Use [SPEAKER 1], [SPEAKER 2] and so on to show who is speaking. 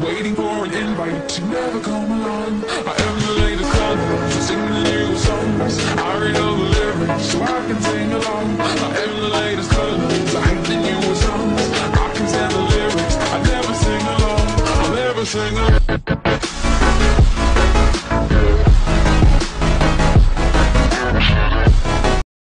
[SPEAKER 1] Waiting for an invite to never come along. I am the latest cover, singing new songs. I read all the lyrics so I can sing along. I am the latest colors, I hate the newer songs. I can stand the lyrics, I never sing along. I never sing along.